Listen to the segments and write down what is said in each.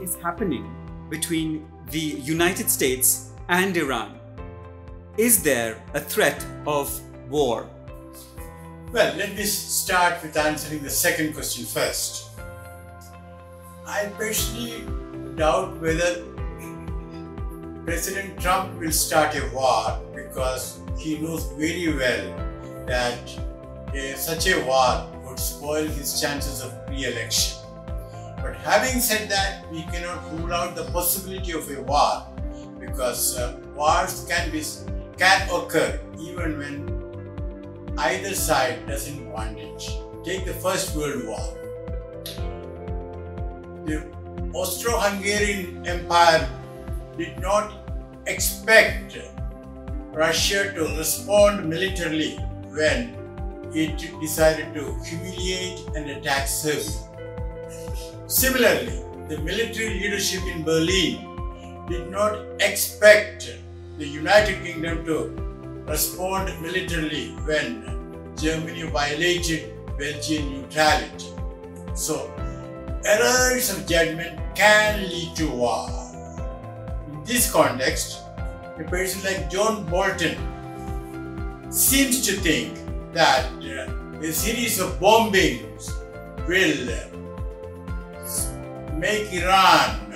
is happening between the United States and Iran? Is there a threat of war? Well, let me start with answering the second question first. I personally doubt whether President Trump will start a war because he knows very well that uh, such a war would spoil his chances of re-election. But having said that, we cannot rule out the possibility of a war because uh, wars can be can occur even when either side doesn't want it. Take the First World War. The Austro-Hungarian Empire did not expect Russia to respond militarily when it decided to humiliate and attack Serbia. Similarly, the military leadership in Berlin did not expect the United Kingdom to respond militarily when Germany violated Belgian neutrality. So, errors of judgment can lead to war. In this context, a person like John Bolton seems to think that a series of bombings will make Iran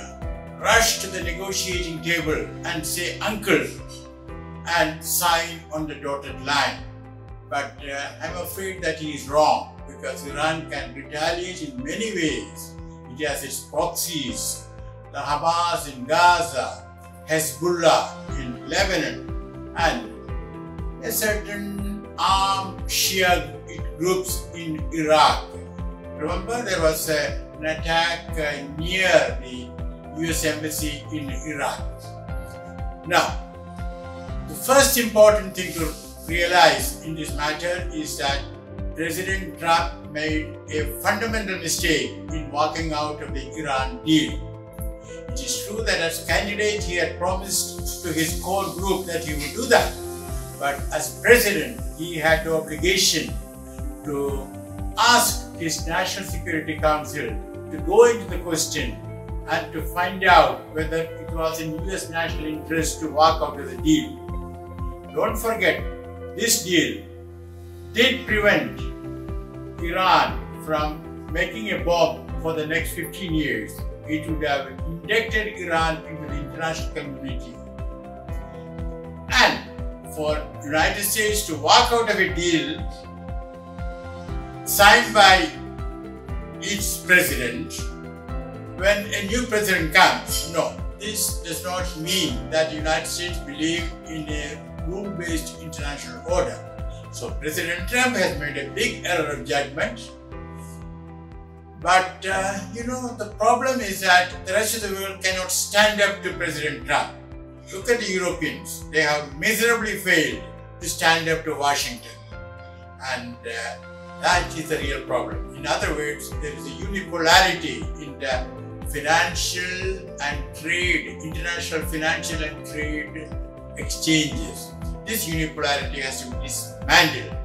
rush to the negotiating table and say uncle and sign on the dotted line. But uh, I'm afraid that he is wrong because Iran can retaliate in many ways. It has its proxies, the Hamas in Gaza, Hezbollah in Lebanon, and a certain armed Shia groups in Iraq. Remember there was a, an attack near the US Embassy in Iraq. Now, the first important thing to realize in this matter is that President Trump made a fundamental mistake in walking out of the Iran deal. It is true that as candidate he had promised to his core group that he would do that. But as president, he had the obligation to ask his National Security Council to go into the question and to find out whether it was in US national interest to walk out of the deal. Don't forget, this deal did prevent Iran from making a bomb for the next 15 years. It would have inducted Iran into the international community. And for United States to walk out of a deal signed by each president when a new president comes, no, this does not mean that the United States believe in a rule-based international order. So President Trump has made a big error of judgment. But, uh, you know, the problem is that the rest of the world cannot stand up to President Trump. Look at the Europeans. They have miserably failed to stand up to Washington. And uh, that is the real problem. In other words, there is a unipolarity in the financial and trade, international financial and trade exchanges. This unipolarity has to be dismantled